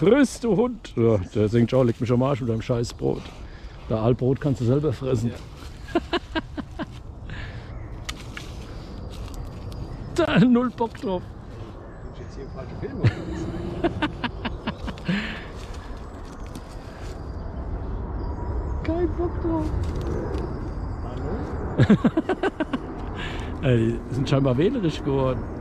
Friss, du Hund! Ja, der denkt, schau, leg mich am Arsch mit deinem scheiß Brot. Der Altbrot kannst du selber fressen. da, null Bock drauf. Ich jetzt hier falsche Filme. oder? Kein Bock drauf. Hallo? Ey, die sind scheinbar wählerisch geworden.